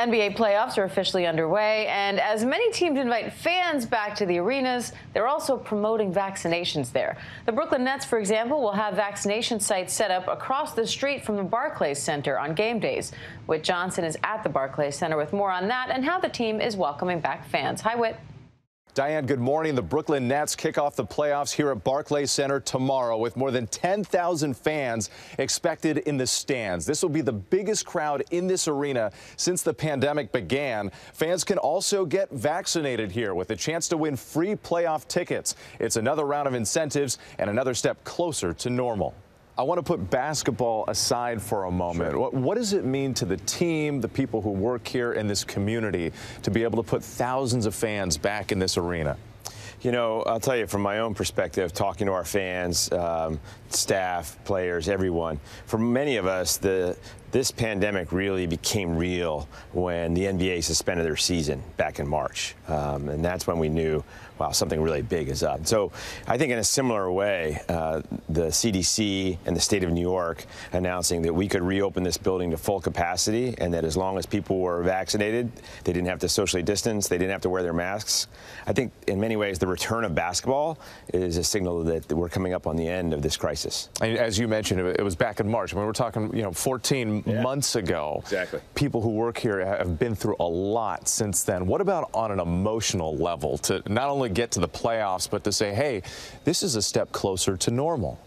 NBA playoffs are officially underway, and as many teams invite fans back to the arenas, they're also promoting vaccinations there. The Brooklyn Nets, for example, will have vaccination sites set up across the street from the Barclays Center on game days. Whit Johnson is at the Barclays Center with more on that and how the team is welcoming back fans. Hi, Whit. Diane, good morning. The Brooklyn Nets kick off the playoffs here at Barclays Center tomorrow with more than 10,000 fans expected in the stands. This will be the biggest crowd in this arena since the pandemic began. Fans can also get vaccinated here with a chance to win free playoff tickets. It's another round of incentives and another step closer to normal. I want to put basketball aside for a moment. Sure. What, what, does it mean to the team, the people who work here in this community, to be able to put thousands of fans back in this arena? You know, I'll tell you from my own perspective, talking to our fans, um, staff, players, everyone. For many of us, the this pandemic really became real when the NBA suspended their season back in March. Um, and that's when we knew, wow, something really big is up. So I think in a similar way, uh, the CDC and the state of New York announcing that we could reopen this building to full capacity and that as long as people were vaccinated, they didn't have to socially distance, they didn't have to wear their masks. I think in many ways the return of basketball is a signal that we're coming up on the end of this crisis. And as you mentioned, it was back in March. Mean, we're talking, you know, 14 yeah. months ago. Exactly. People who work here have been through a lot since then. What about on an emotional level to not only get to the playoffs, but to say, hey, this is a step closer to normal?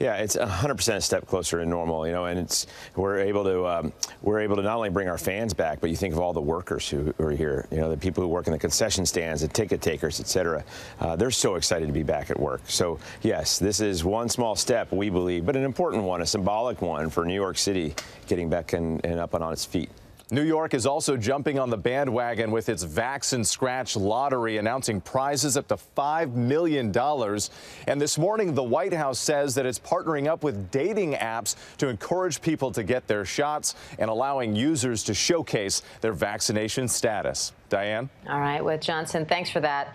Yeah, it's 100% a step closer to normal, you know, and it's we're able to um, we're able to not only bring our fans back, but you think of all the workers who, are here, you know, the people who work in the concession stands, the ticket takers, et cetera. Uh, they're so excited to be back at work. So yes, this is one small step we believe, but an important one, a symbolic one for New York City getting back and, and up and on its feet. New York is also jumping on the bandwagon with its Vax and Scratch lottery, announcing prizes up to $5 million. And this morning, the White House says that it's partnering up with dating apps to encourage people to get their shots and allowing users to showcase their vaccination status. Diane? All right, Whit Johnson, thanks for that.